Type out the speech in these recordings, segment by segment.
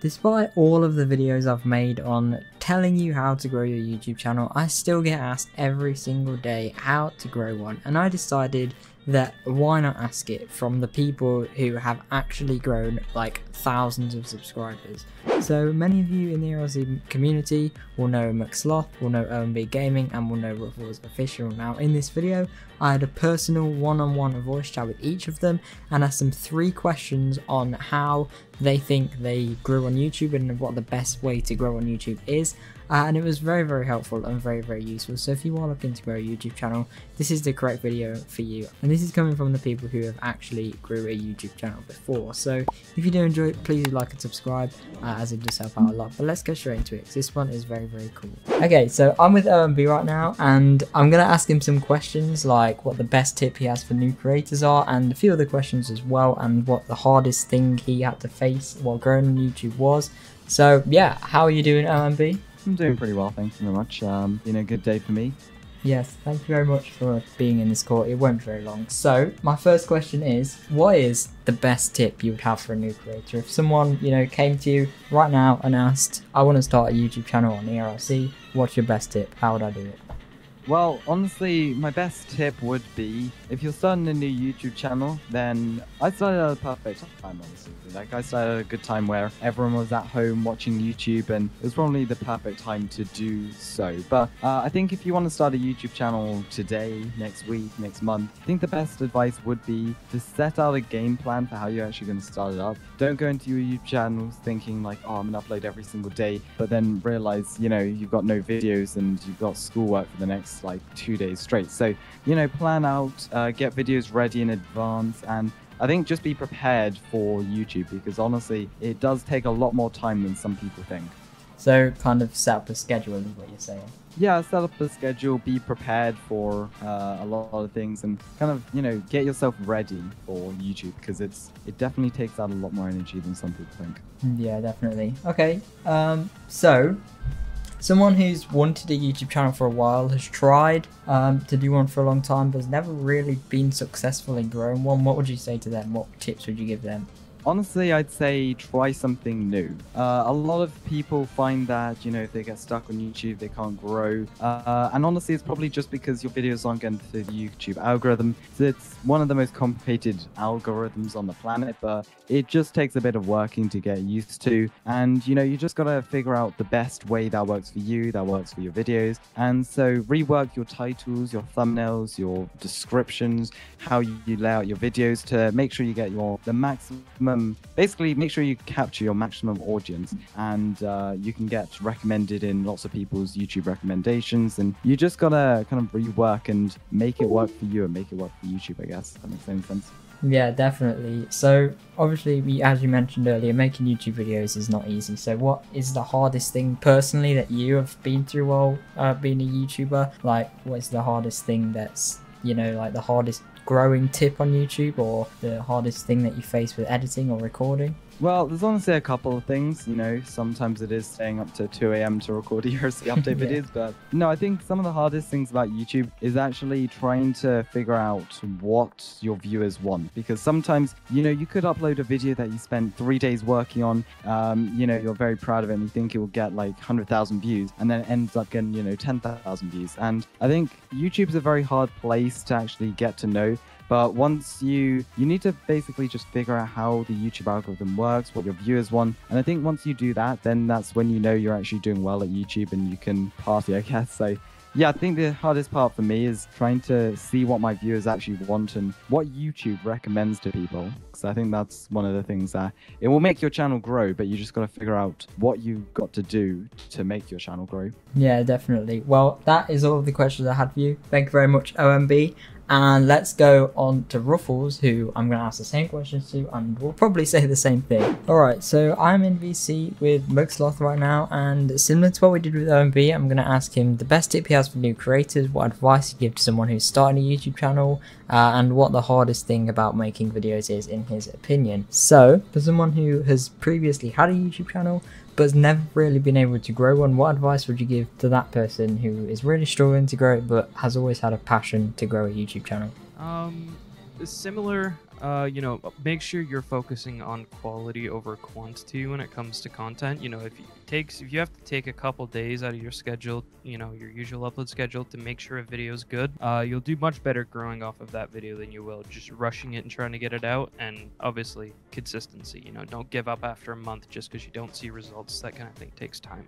Despite all of the videos I've made on telling you how to grow your YouTube channel, I still get asked every single day how to grow one and I decided that why not ask it from the people who have actually grown like thousands of subscribers. So many of you in the RLC community will know McSloth, will know OMB Gaming and will know Ruffles Official. Now in this video I had a personal one-on-one -on -one voice chat with each of them and asked them three questions on how they think they grew on YouTube and what the best way to grow on YouTube is uh, and it was very very helpful and very very useful. So if you are looking to grow a YouTube channel this is the correct video for you. And this is coming from the people who have actually grew a YouTube channel before. So if you do enjoy it please like and subscribe uh, as it does help out a lot but let's get straight into it because this one is very very cool. Okay so I'm with OMB right now and I'm gonna ask him some questions like what the best tip he has for new creators are and a few other questions as well and what the hardest thing he had to face while growing on YouTube was. So yeah how are you doing OMB? I'm doing pretty well, thank you very much. Um, been a good day for me. Yes, thank you very much for being in this call. It won't be very long. So, my first question is, what is the best tip you would have for a new creator? If someone, you know, came to you right now and asked, I want to start a YouTube channel on ERLC, what's your best tip? How would I do it? Well, honestly, my best tip would be if you're starting a new YouTube channel, then I started at a perfect time, honestly. Like, I started at a good time where everyone was at home watching YouTube, and it was probably the perfect time to do so. But uh, I think if you want to start a YouTube channel today, next week, next month, I think the best advice would be to set out a game plan for how you're actually going to start it up. Don't go into your YouTube channels thinking, like, oh, I'm going to upload every single day, but then realize, you know, you've got no videos and you've got schoolwork for the next like two days straight. So, you know, plan out, uh, get videos ready in advance, and I think just be prepared for YouTube because honestly, it does take a lot more time than some people think. So, kind of set up a schedule is what you're saying. Yeah, set up a schedule, be prepared for uh, a lot of things, and kind of you know get yourself ready for YouTube because it's it definitely takes out a lot more energy than some people think. Yeah, definitely. Okay, um, so someone who's wanted a YouTube channel for a while, has tried um, to do one for a long time, but has never really been successful in growing one, what would you say to them? What tips would you give them? Honestly, I'd say try something new. Uh, a lot of people find that, you know, if they get stuck on YouTube, they can't grow. Uh, and honestly, it's probably just because your videos aren't getting through the YouTube algorithm. It's one of the most complicated algorithms on the planet, but it just takes a bit of working to get used to. And, you know, you just got to figure out the best way that works for you, that works for your videos. And so rework your titles, your thumbnails, your descriptions, how you lay out your videos to make sure you get your the maximum um, basically make sure you capture your maximum audience and uh, you can get recommended in lots of people's YouTube recommendations. And you just gotta kind of rework and make it work for you and make it work for YouTube, I guess. That makes any sense. Yeah, definitely. So, obviously, we, as you mentioned earlier, making YouTube videos is not easy. So, what is the hardest thing personally that you have been through while uh, being a YouTuber? Like, what is the hardest thing that's, you know, like the hardest growing tip on YouTube or the hardest thing that you face with editing or recording? Well, there's honestly a couple of things. You know, sometimes it is staying up to 2 a.m. to record ERLC update yeah. videos, but no, I think some of the hardest things about YouTube is actually trying to figure out what your viewers want. Because sometimes, you know, you could upload a video that you spent three days working on. Um, you know, you're very proud of it and you think it will get like 100,000 views, and then it ends up getting, you know, 10,000 views. And I think YouTube is a very hard place to actually get to know but once you you need to basically just figure out how the YouTube algorithm works, what your viewers want, and I think once you do that, then that's when you know you're actually doing well at YouTube and you can party, I guess. So yeah, I think the hardest part for me is trying to see what my viewers actually want and what YouTube recommends to people. Because I think that's one of the things that it will make your channel grow, but you just got to figure out what you've got to do to make your channel grow. Yeah, definitely. Well, that is all of the questions I had for you. Thank you very much, OMB. And let's go on to Ruffles, who I'm going to ask the same questions to, and we'll probably say the same thing. Alright, so I'm in VC with McSloth right now, and similar to what we did with OMB, I'm going to ask him the best tip he has for new creators, what advice he gives to someone who's starting a YouTube channel, uh, and what the hardest thing about making videos is in his opinion. So, for someone who has previously had a YouTube channel, but has never really been able to grow one, what advice would you give to that person who is really struggling to grow it but has always had a passion to grow a YouTube channel? Um, similar. uh, you know, make sure you're focusing on quality over quantity when it comes to content. You know, if it takes, if you have to take a couple days out of your schedule, you know, your usual upload schedule to make sure a video is good, uh, you'll do much better growing off of that video than you will just rushing it and trying to get it out. And obviously, consistency. You know, don't give up after a month just because you don't see results. That kind of thing takes time.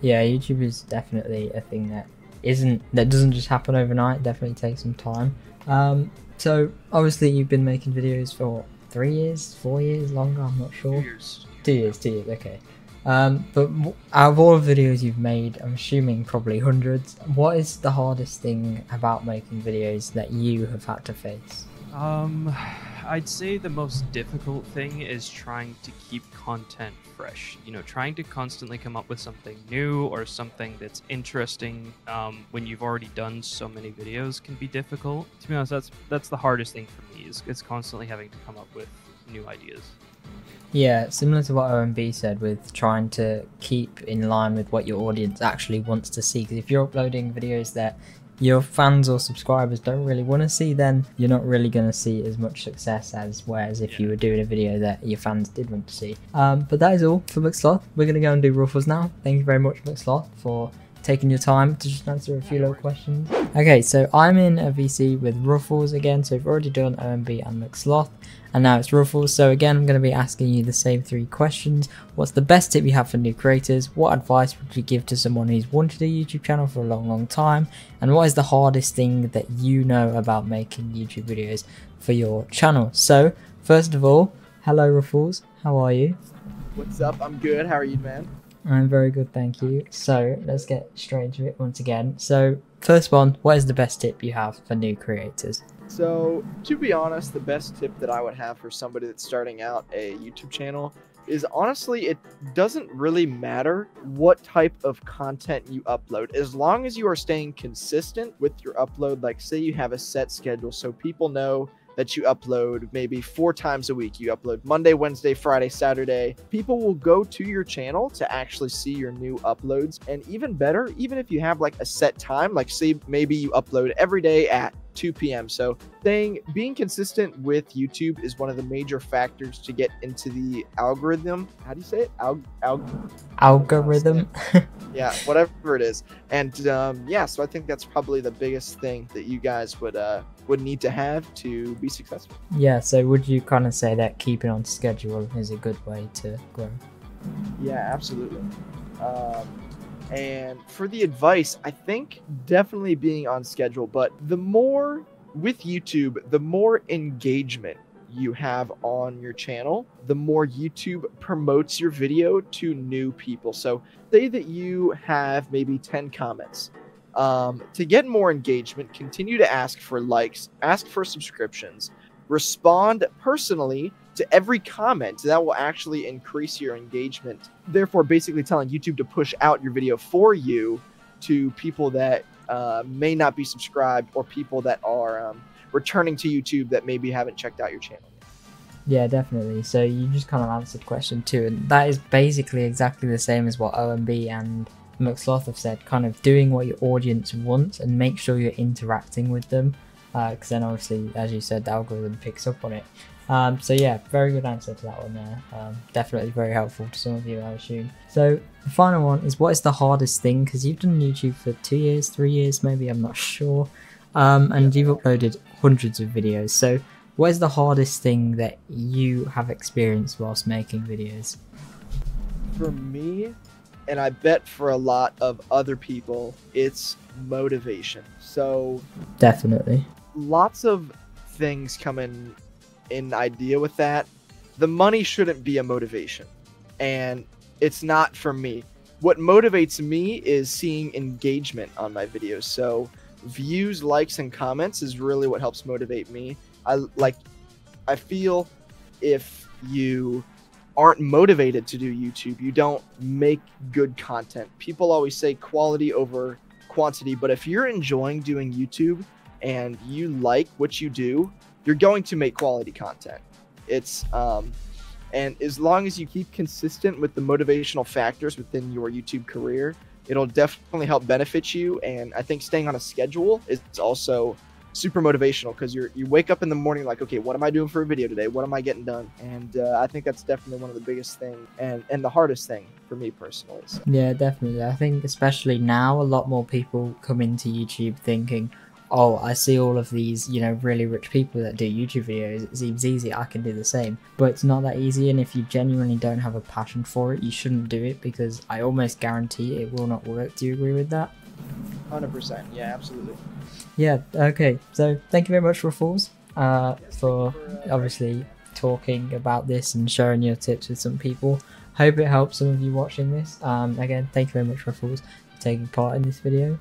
Yeah, YouTube is definitely a thing that isn't that doesn't just happen overnight. Definitely takes some time. Um, so obviously you've been making videos for three years, four years, longer. I'm not sure. Two years. Two years, two years. Okay. Um, but out of all the videos you've made, I'm assuming probably hundreds. What is the hardest thing about making videos that you have had to face? Um, I'd say the most difficult thing is trying to keep content fresh. You know, trying to constantly come up with something new or something that's interesting um, when you've already done so many videos can be difficult. To be honest, that's that's the hardest thing for me is, is constantly having to come up with new ideas. Yeah, similar to what OMB said with trying to keep in line with what your audience actually wants to see. Because if you're uploading videos that your fans or subscribers don't really want to see, then you're not really going to see as much success as whereas if you were doing a video that your fans did want to see. Um, but that is all for McSloth. We're going to go and do Ruffles now. Thank you very much, McSloth, for taking your time to just answer a few little questions. Okay, so I'm in a VC with Ruffles again. So we've already done OMB and McSloth, and now it's Ruffles. So again, I'm going to be asking you the same three questions. What's the best tip you have for new creators? What advice would you give to someone who's wanted a YouTube channel for a long, long time? And what is the hardest thing that you know about making YouTube videos for your channel? So first of all, hello Ruffles, how are you? What's up? I'm good. How are you, man? I'm very good, thank you. So let's get straight into it once again. So first one, what is the best tip you have for new creators? So, to be honest, the best tip that I would have for somebody that's starting out a YouTube channel is honestly, it doesn't really matter what type of content you upload. As long as you are staying consistent with your upload, like say you have a set schedule so people know that you upload maybe four times a week. You upload Monday, Wednesday, Friday, Saturday. People will go to your channel to actually see your new uploads. And even better, even if you have like a set time, like say maybe you upload every day at 2 p.m. So staying being consistent with YouTube is one of the major factors to get into the algorithm. How do you say it? Al- al- Algorithm. yeah, whatever it is. And um, yeah, so I think that's probably the biggest thing that you guys would uh, would need to have to be successful. yeah, so would you kind of say that keeping on schedule is a good way to grow? Yeah, absolutely. Um, and for the advice, I think definitely being on schedule, but the more with YouTube, the more engagement you have on your channel, the more YouTube promotes your video to new people. So, say that you have maybe 10 comments. Um, to get more engagement, continue to ask for likes, ask for subscriptions, respond personally to every comment that will actually increase your engagement. Therefore, basically telling YouTube to push out your video for you to people that uh, may not be subscribed or people that are um, returning to YouTube that maybe haven't checked out your channel. yet. Yeah, definitely. So you just kind of answered question two, and that is basically exactly the same as what OMB and McSloth have said. Kind of doing what your audience wants and make sure you're interacting with them, because then obviously, as you said, the algorithm picks up on it. Um, so yeah, very good answer to that one there. Um, definitely very helpful to some of you, I assume. So the final one is what is the hardest thing? Because you've done YouTube for two years, three years, maybe I'm not sure, um, and you've uploaded hundreds of videos. So what is the hardest thing that you have experienced whilst making videos? For me, and I bet for a lot of other people, it's motivation. So Definitely. lots of things come in in idea with that. The money shouldn't be a motivation, and it's not for me. What motivates me is seeing engagement on my videos. So views, likes, and comments is really what helps motivate me. I like. I feel if you aren't motivated to do YouTube, you don't make good content. People always say quality over quantity, but if you're enjoying doing YouTube and you like what you do, you're going to make quality content. It's um and as long as you keep consistent with the motivational factors within your YouTube career, it'll definitely help benefit you and I think staying on a schedule is also super motivational because you're you wake up in the morning like, okay, what am I doing for a video today? What am I getting done? And uh, I think that's definitely one of the biggest thing and and the hardest thing for me personally. So. Yeah, definitely. I think especially now, a lot more people come into YouTube thinking, "Oh, I see all of these, you know, really rich people that do YouTube videos. It seems easy. I can do the same." But it's not that easy. And if you genuinely don't have a passion for it, you shouldn't do it because I almost guarantee it will not work. Do you agree with that? Hundred percent. Yeah, absolutely. Yeah. Okay. So thank you very much, Ruffles, uh, Yes, for for, uh, obviously talking about this and sharing your tips with some people. Hope it helps some of you watching this. Um, again, thank you very much, Ruffles, taking part in this video.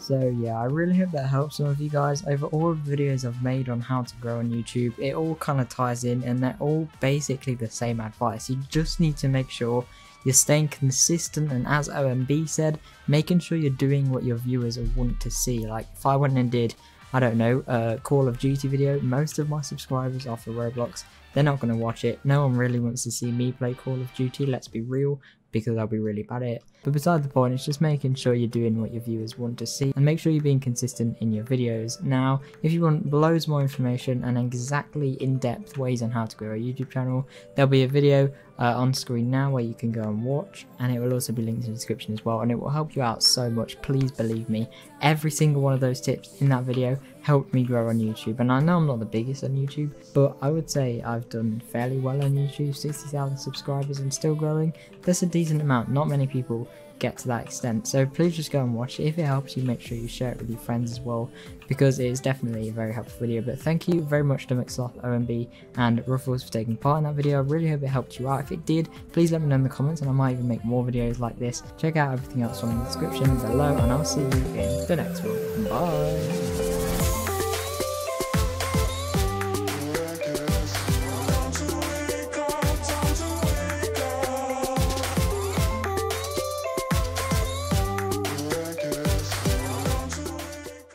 So yeah, I really hope that helps some of you guys. Over all the videos I've made on how to grow on YouTube, it all kind of ties in and they're all basically the same advice. You just need to make sure you're staying consistent and as OMB said, making sure you're doing what your viewers want to see. Like if I went and did, I don't know, a Call of Duty video, most of my subscribers are for Roblox. They're not going to watch it. No one really wants to see me play Call of Duty, let's be real, because I'll be really bad at it. But beside the point, it's just making sure you're doing what your viewers want to see and make sure you're being consistent in your videos. Now, if you want loads more information and exactly in-depth ways on how to grow a YouTube channel, there'll be a video uh, on screen now where you can go and watch and it will also be linked in the description as well and it will help you out so much. Please believe me every single one of those tips in that video helped me grow on youtube and i know i'm not the biggest on youtube but i would say i've done fairly well on youtube 60000 subscribers and still growing. That's a decent amount. Not many people get to that extent. So please just go and watch it. If it helps you make sure you share it with your friends as well because it is definitely a very helpful video. But thank you very much to McSloth omb and ruffles for taking part in that video. I really hope it helped you out. If it did please let me know in the comments and i might even make more videos like this. Check out everything else on the description below and i'll see you in the next one. Bye